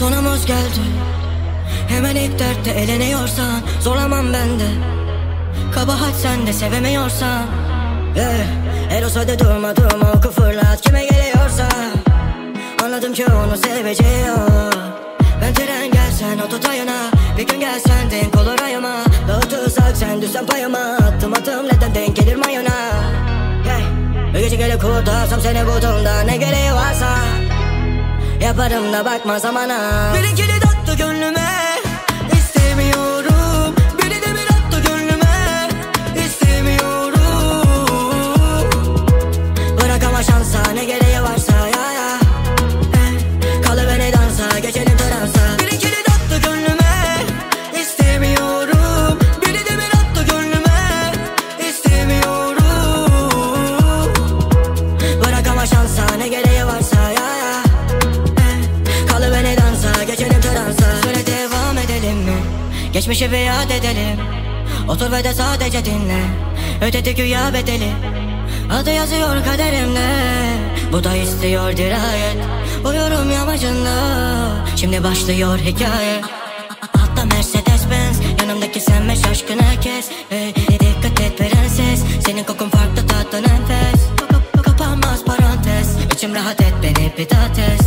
Sonumuz geldi. Hemen ilk dertte eleniyorsan Zorlamam ben de. Kabahat sende sevemiyorsan. Eh, El olsa da durma durma oku fırlat. Kime geliyorsa. Anladım ki onu seveceği o Ben tren gelsen o tutayına Bir gün gelsen denk olur ayıma. Dağıtırsak sen düşsen payıma. Attım attım neden denk gelir mayına? Hey. Bir gece gelip kurtarsam seni bulduğumda Ne gereği varsa Yaparım da bakma zamana. Biri kilit attı gönlüme. İstemiyorum. Biri de bir attı gönlüme. İstemiyorum. Bırak ama şansa ne gereği Geçmişi bir yad edelim. Otur ve de sadece dinle. Ötedi güya bedeli. Adı yazıyor kaderimde Bu da istiyor dirayet. Uyurum yamacında. Şimdi başlıyor hikaye. Altta Mercedes Benz Yanımdaki sen ve şaşkın herkes. Hey, Dikkat et prenses Senin kokun farklı tatlı nefes Kap- Kapanmaz parantez İçim rahat et beni daha tez